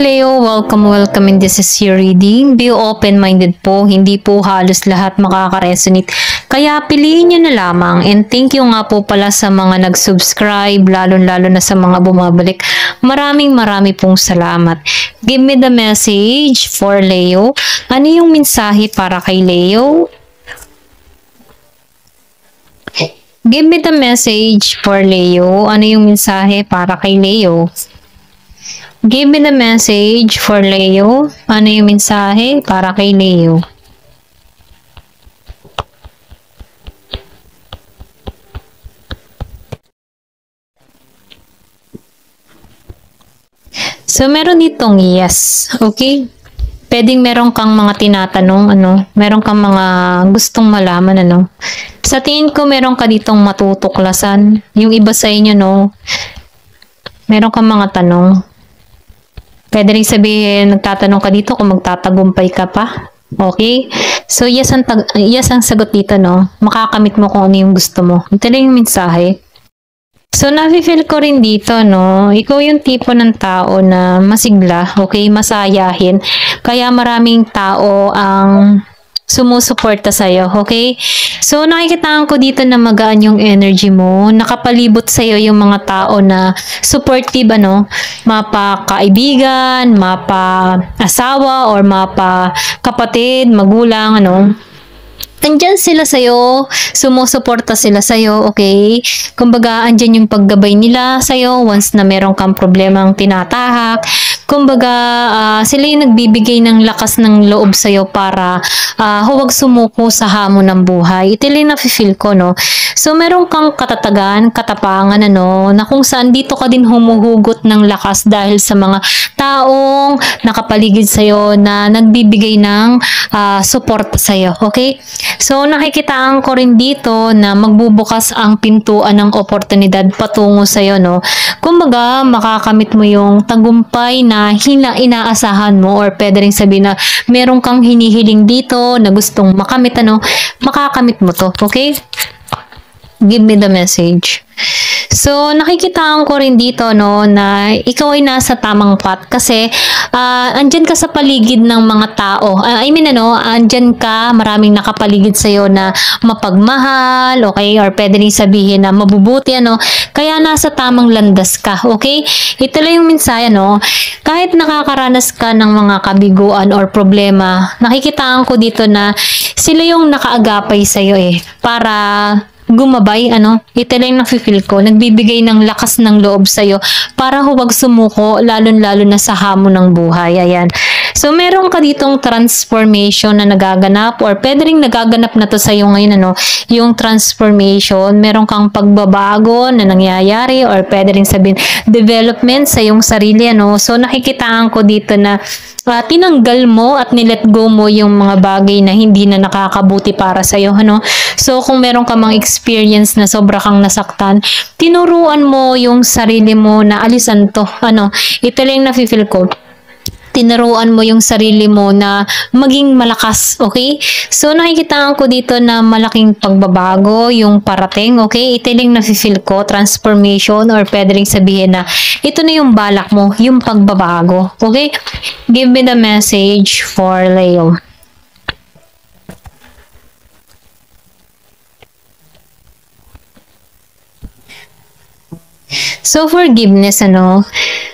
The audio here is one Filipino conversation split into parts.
Leo, welcome, welcome in this is your reading. Be open-minded po, hindi po halos lahat makaka-resonate. Kaya piliin nyo na lamang and thank you nga po pala sa mga nag-subscribe, lalo-lalo na sa mga bumabalik. Maraming marami pong salamat. Give me the message for Leo. Ano yung mensahe para kay Leo? Give me the message for Leo. Ano yung mensahe para kay Leo? Give me the message for Leo. Ano yung mensahe para kay Leo? So, meron ditong yes. Okay? Pwedeng meron kang mga tinatanong, ano, meron kang mga gustong malaman, ano. Sa tingin ko, meron ka ditong matutuklasan. Yung iba sa inyo, no, meron kang mga tanong. Pwede rin sabihin, nagtatanong ka dito kung magtatagumpay ka pa. Okay? So, yes ang, tag- yes ang sagot dito, no? Makakamit mo kung ano yung gusto mo. Ito lang yung mensahe. So, nafe-feel ko rin dito, no? Ikaw yung tipo ng tao na masigla, okay? Masayahin. Kaya maraming tao ang sumusuporta sa'yo, okay? So, nakikitaan ko dito na magaan yung energy mo. Nakapalibot sa'yo yung mga tao na supportive, ano, mapa kaibigan, mapa asawa, or mapa kapatid, magulang, ano. Andyan sila sa'yo, sumusuporta sila sa'yo, okay? Kumbaga, andyan yung paggabay nila sa'yo once na meron kang problemang tinatahak. Kumbaga, ah, sila yung nagbibigay ng lakas ng loob sa'yo para ah, huwag sumuko sa hamon ng buhay. Ito yung nafe-feel ko, no? So, meron kang katatagan, katapangan, ano, na kung saan dito ka din humuhugot ng lakas dahil sa mga taong nakapaligid sa'yo na nagbibigay ng ah, support sa'yo, okay? So, nakikitaan ko rin dito na magbubukas ang pintuan ng oportunidad patungo sa'yo, no? Kumbaga, makakamit mo yung tagumpay na hina inaasahan mo or pwede rin sabihin na meron kang hinihiling dito na gustong makamit, ano? Makakamit mo to, okay? Give me the message. So, nakikitaan ko rin dito, no, na ikaw ay nasa tamang path kasi ah andyan ka sa paligid ng mga tao. Ah, I mean, ano, andyan ka, maraming nakapaligid sa'yo na mapagmahal, okay? Or pwede rin sabihin na mabubuti, ano? Kaya nasa tamang landas ka, okay? Ito lang yung mensahe, no? Kahit nakakaranas ka ng mga kabiguan or problema, nakikitaan ko dito na sila yung nakaagapay sa'yo eh, para gumabay, ano, ito lang nafe-feel ko, nagbibigay ng lakas ng loob sa'yo para huwag sumuko, lalong-lalo na sa hamon ng buhay. Ayan. So, meron ka ditong transformation na nagaganap or pwede rin nagaganap na to sa'yo ngayon, ano, yung transformation, meron kang pagbabago na nangyayari or pwede rin sabihin development sa iyong sarili, ano. So, nakikitaan ko dito na ah, tinanggal mo at nilet go mo yung mga bagay na hindi na nakakabuti para sa iyo ano? So kung meron ka mang experience na sobra kang nasaktan tinuruan mo yung sarili mo na alisan to ano? Ito lang nafe-feel ko tinuruan mo yung sarili mo na maging malakas, okay? So, nakikitaan ko dito na malaking pagbabago yung parating, okay? Ito lang nafe-feel ko, transformation, or pwede rin sabihin na ito na yung balak mo, yung pagbabago, okay? Give me the message for Leo. So, forgiveness, ano,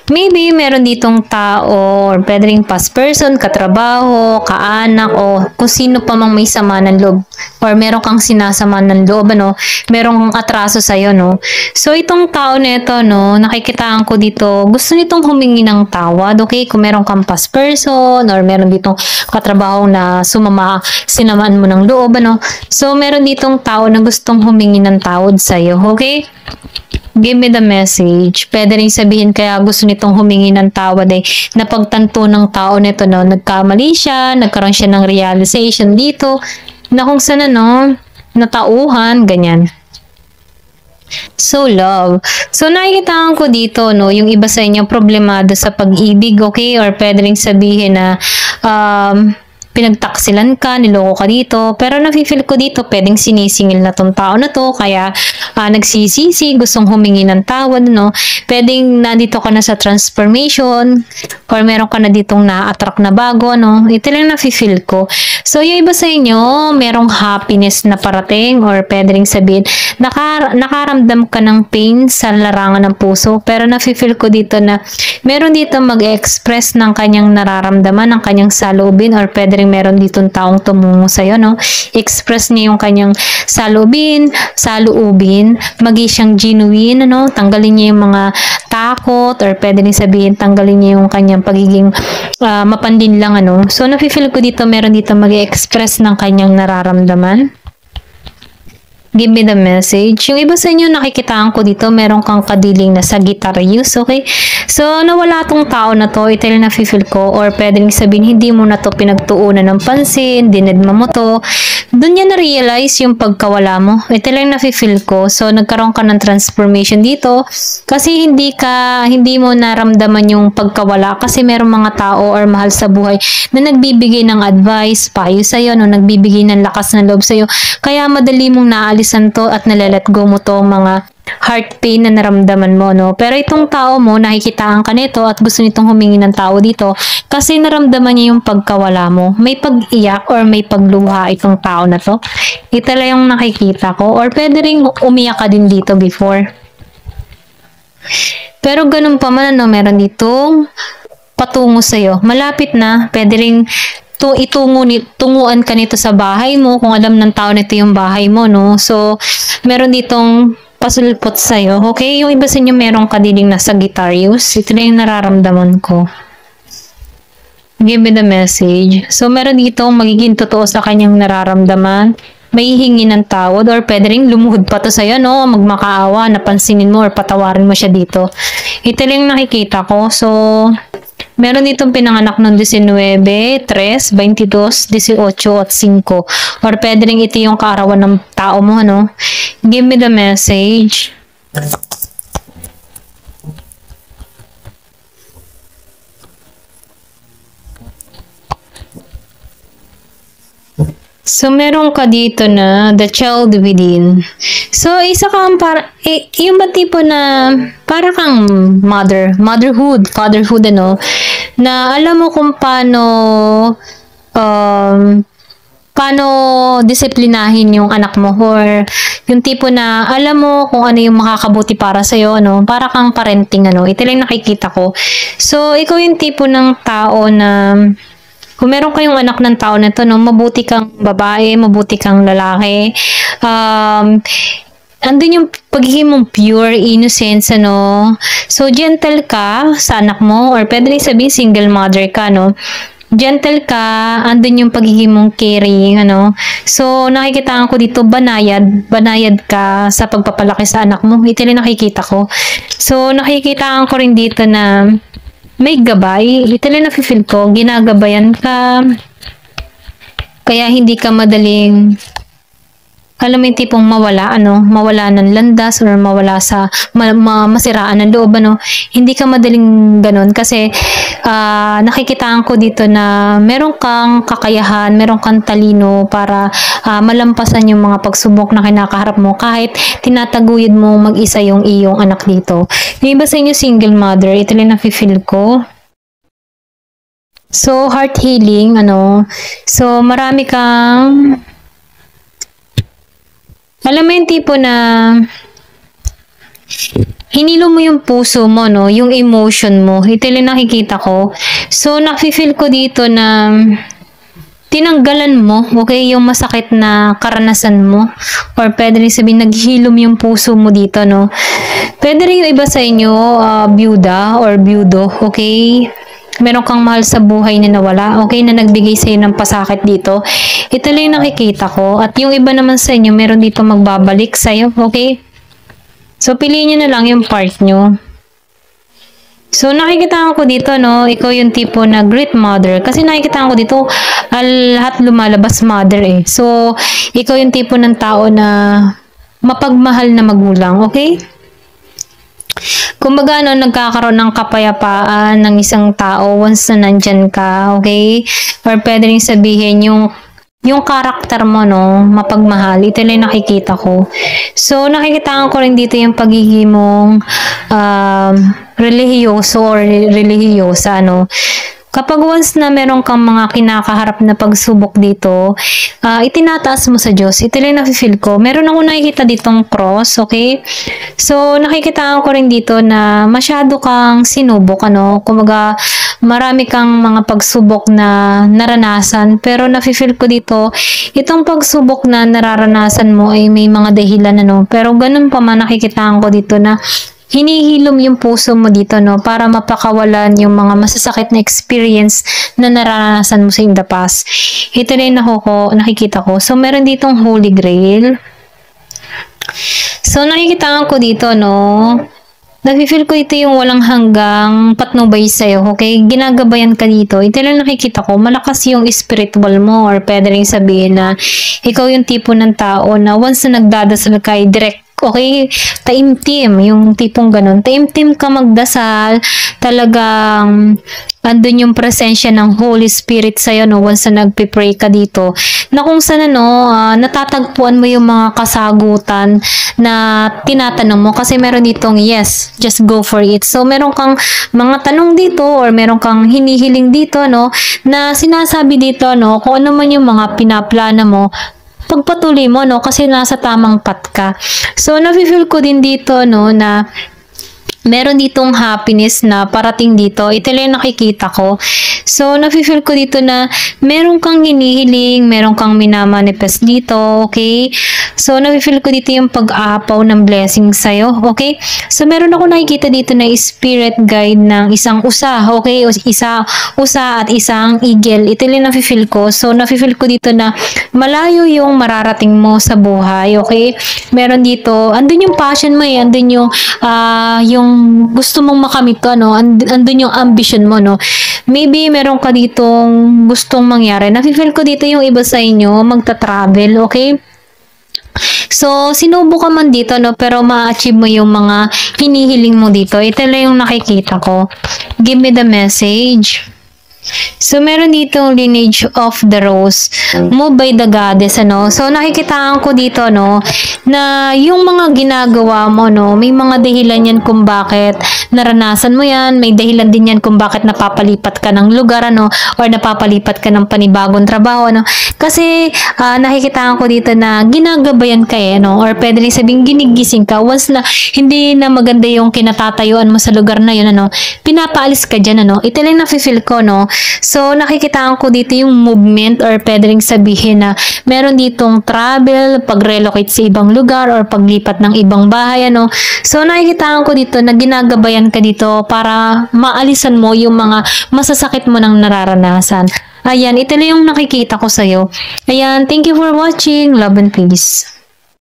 maybe meron ditong tao or pwede rin past person, katrabaho, kaanak, o kung sino pa mang may sama ng loob or meron kang sinasama ng loob, ano, merong atraso sa'yo, no. So, itong tao na ito, no, nakikitaan ko dito, gusto nitong humingi ng tawad, okay? Kung meron kang past person or meron ditong katrabaho na sumama, sinamaan mo ng loob, ano. So, meron ditong tao na gustong humingi ng tawad sa'yo, okay? Give me the message. Pwede rin sabihin kaya gusto nitong humingi ng tawad eh. Napagtanto ng tao nito no, nagkamali siya, nagkaroon siya ng realization dito, na kung saan ano, natauhan, ganyan. So, love. So, nakikitaan ko dito, no, yung iba sa inyo problemado sa pag-ibig, okay? Or pwede rin sabihin na, um, pinagtaksilan ka, niloko ka dito. Pero nafe-feel ko dito, pwedeng sinisingil na tong tao na to, kaya uh, nagsisisi, gustong humingi ng tawad, no? Pwedeng nandito ka na sa transformation, or meron ka na ditong na-attract na bago, no? Ito lang nafe-feel ko. So, yung iba sa inyo, merong happiness na parating, or pwede rin sabihin, naka, nakaramdam ka ng pain sa larangan ng puso, pero nafe-feel ko dito na meron dito mag-express ng kanyang nararamdaman, ng kanyang salubin, or pwede rin meron dito taong tumungo sa'yo, no? Express niya yung kanyang salubin, saluubin, magi siyang genuine, no? Tanggalin niya yung mga takot, or pwede rin sabihin, tanggalin niya yung kanyang pagiging uh, mapandin lang, ano? So, nafe-feel ko dito, meron dito mag-express ng kanyang nararamdaman. Give me the message. Yung iba sa inyo, nakikitaan ko dito, meron kang kadiling na Sagittarius, okay? So, nawala tong tao na to, ito na feel ko, or pwedeng sabihin, hindi mo na to pinagtuunan ng pansin, dinedma mo to. Doon niya na-realize yung pagkawala mo. Ito lang na-feel ko. So, nagkaroon ka ng transformation dito, kasi hindi ka, hindi mo naramdaman yung pagkawala, kasi meron mga tao or mahal sa buhay na nagbibigay ng advice, payo sa'yo, no, nagbibigay ng lakas ng loob sa'yo. Kaya madali mong naalis naalisan to at nalalet go mo to mga heart pain na naramdaman mo, no? Pero itong tao mo, nakikitaan ka nito at gusto nitong humingi ng tao dito kasi naramdaman niya yung pagkawala mo. May pag-iyak or may pagluha itong tao na to. Ito lang yung nakikita ko. Or pwede rin umiyak ka din dito before. Pero ganun pa man, ano, meron ditong patungo sa'yo. Malapit na, pwede rin to itungo ni tunguan ka nito sa bahay mo kung alam ng tao nito yung bahay mo no so meron ditong pasulpot sa iyo okay yung iba sa inyo merong kadiling na Sagittarius ito na yung nararamdaman ko give me the message so meron ditong magiging totoo sa kanyang nararamdaman may hihingi ng tawad or pwede rin lumuhod pa to sa'yo, no? Magmakaawa, napansinin mo or patawarin mo siya dito. Ito lang nakikita ko. So, Meron ditong pinanganak ng 19, 3, 22, 18 at 5. Or pwede ito yung kaarawan ng tao mo, ano? Give me the message. So, meron ka dito na the child within. So, isa kang para, eh, yung ba tipo na para kang mother, motherhood, fatherhood, ano, na alam mo kung paano, um, paano disiplinahin yung anak mo or yung tipo na alam mo kung ano yung makakabuti para sa iyo ano para kang parenting ano ito lang nakikita ko so ikaw yung tipo ng tao na kung meron kayong anak ng tao na to, no, mabuti kang babae, mabuti kang lalaki. Um, andun yung pagiging mong pure innocence, ano. So, gentle ka sa anak mo, or pwede rin sabihin single mother ka, no. Gentle ka, andun yung pagiging mong caring, ano. So, nakikita ko dito, banayad, banayad ka sa pagpapalaki sa anak mo. Ito rin nakikita ko. So, nakikita ko rin dito na may gabay. Lang nafe-feel ko, ginagabayan ka. Kaya hindi ka madaling alam mo yung tipong mawala, ano, mawala ng landas or mawala sa ma, ma, masiraan ng loob, ano, hindi ka madaling ganun kasi uh, nakikitaan ko dito na meron kang kakayahan, meron kang talino para uh, malampasan yung mga pagsubok na kinakaharap mo kahit tinataguyod mo mag-isa yung iyong anak dito. Yung iba sa inyo single mother, ito lang nafe-feel ko. So, heart healing, ano, so marami kang alam mo yung tipo na hinilo mo yung puso mo, no? Yung emotion mo. Ito yung nakikita ko. So, nafe-feel ko dito na tinanggalan mo, okay, yung masakit na karanasan mo. Or pwede rin sabihin, naghilom yung puso mo dito, no? Pwede rin yung iba sa inyo, uh, byuda or byudo, okay? Meron kang mahal sa buhay na nawala, okay, na nagbigay sa iyo ng pasakit dito, ito lang yung nakikita ko. At yung iba naman sa inyo, meron dito magbabalik sa iyo, okay? So, piliin nyo na lang yung part nyo. So, nakikita ko dito, no, ikaw yung tipo na great mother. Kasi nakikita ko dito, al lahat lumalabas mother eh. So, ikaw yung tipo ng tao na mapagmahal na magulang, okay? Kumbaga, ano, nagkakaroon ng kapayapaan ng isang tao once na nandyan ka, okay? Or pwede rin sabihin yung yung karakter mo, no, mapagmahal, ito lang nakikita ko. So, nakikita ko rin dito yung pagiging mong um, relihiyoso or relihiyosa, no. Kapag once na meron kang mga kinakaharap na pagsubok dito, uh, itinataas mo sa Diyos. Ito lang na-feel ko. Meron ako nakikita ditong cross, okay? So, nakikita ko rin dito na masyado kang sinubok, ano? Kumaga, marami kang mga pagsubok na naranasan. Pero nafe-feel ko dito, itong pagsubok na nararanasan mo ay may mga dahilan, ano? Pero ganun pa man nakikita ko dito na hinihilom yung puso mo dito, no? Para mapakawalan yung mga masasakit na experience na naranasan mo sa in the past. Ito na yung nakikita ko. So, meron ditong Holy Grail. So, nakikita ko dito, no? Nafe-feel ko ito yung walang hanggang patnubay sa'yo, okay? Ginagabayan ka dito. Ito lang nakikita ko, malakas yung spiritual mo or pwede rin sabihin na ikaw yung tipo ng tao na once na nagdadasal ka, direct okay, taimtim, yung tipong ganun. Taimtim ka magdasal, talagang andun yung presensya ng Holy Spirit sa'yo, no, once na nagpipray ka dito, na kung saan, ano, uh, natatagpuan mo yung mga kasagutan na tinatanong mo, kasi meron ditong, yes, just go for it. So, meron kang mga tanong dito, or meron kang hinihiling dito, no, na sinasabi dito, no, kung ano man yung mga pinaplana mo, pagpatuloy mo, no? Kasi nasa tamang pat ka. So, nafe-feel ko din dito, no, na meron ditong happiness na parating dito. Ito lang nakikita ko. So, nafe-feel ko dito na meron kang hinihiling, meron kang minamanifest dito, okay? So, nafe-feel ko dito yung pag-aapaw ng blessing sa'yo, okay? So, meron ako nakikita dito na spirit guide ng isang usa, okay? Isa, usa at isang eagle. Ito lang nafe-feel ko. So, nafe-feel ko dito na malayo yung mararating mo sa buhay, okay? Meron dito, andun yung passion mo eh, andun yung, uh, yung gusto mong makamit to, ano, and, andun yung ambition mo, no? Maybe meron ka ditong gustong mangyari. Nafe-feel ko dito yung iba sa inyo, magta-travel, okay? So, sinubo ka man dito, no? Pero ma-achieve mo yung mga hinihiling mo dito. Ito lang yung nakikita ko. Give me the message. So, meron dito lineage of the rose. Moved by the goddess, ano. So, nakikitaan ko dito, no, na yung mga ginagawa mo, no, may mga dahilan yan kung bakit naranasan mo yan. May dahilan din yan kung bakit napapalipat ka ng lugar, ano, or napapalipat ka ng panibagong trabaho, ano. Kasi, uh, nakikitaan ko dito na ginagabayan ka, eh, no, or pwede rin sabing ginigising ka once na hindi na maganda yung kinatatayuan mo sa lugar na yun, ano, pinapaalis ka dyan, ano. Ito lang na-feel ko, no, So, nakikitaan ko dito yung movement or pwede rin sabihin na meron ditong travel, pag-relocate sa ibang lugar or paglipat ng ibang bahay, ano. So, nakikitaan ko dito na ginagabayan ka dito para maalisan mo yung mga masasakit mo nang nararanasan. Ayan, ito na yung nakikita ko sa'yo. Ayan, thank you for watching. Love and peace.